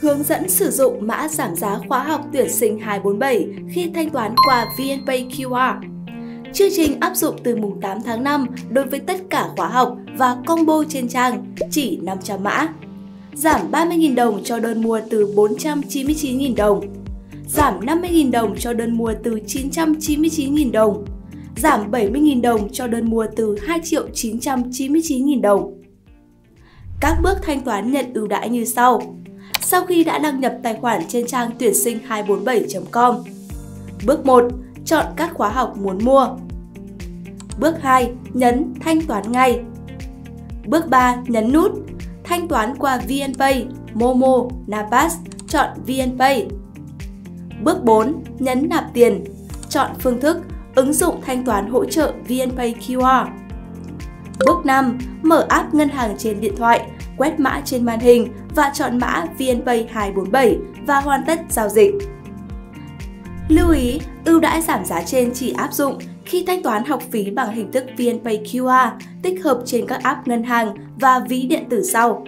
Hướng dẫn sử dụng mã giảm giá khóa học tuyển sinh 247 khi thanh toán qua VNPay QR. Chương trình áp dụng từ mùng 8 tháng 5 đối với tất cả khóa học và combo trên trang, chỉ 500 mã. Giảm 30.000 đồng cho đơn mua từ 499.000 đồng. Giảm 50.000 đồng cho đơn mua từ 999.000 đồng. Giảm 70.000 đồng cho đơn mua từ 2 999.000 đồng. Các bước thanh toán nhận ưu đãi như sau. Sau khi đã đăng nhập tài khoản trên trang tuyển sinh 247.com. Bước 1. Chọn các khóa học muốn mua. Bước 2. Nhấn thanh toán ngay. Bước 3. Nhấn nút thanh toán qua VNPay, Momo, Napas, chọn VNPay. Bước 4. Nhấn nạp tiền, chọn phương thức ứng dụng thanh toán hỗ trợ VNPay QR. Bước 5. Mở app ngân hàng trên điện thoại, quét mã trên màn hình và chọn mã VNPay 247 và hoàn tất giao dịch. Lưu ý, ưu đãi giảm giá trên chỉ áp dụng khi thanh toán học phí bằng hình thức VNPay QR tích hợp trên các app ngân hàng và ví điện tử sau.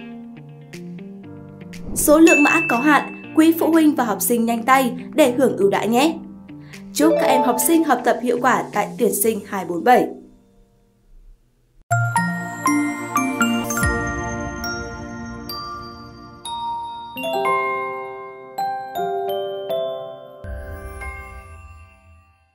Số lượng mã có hạn, quý phụ huynh và học sinh nhanh tay để hưởng ưu đãi nhé! Chúc các em học sinh học tập hiệu quả tại tuyển sinh 247.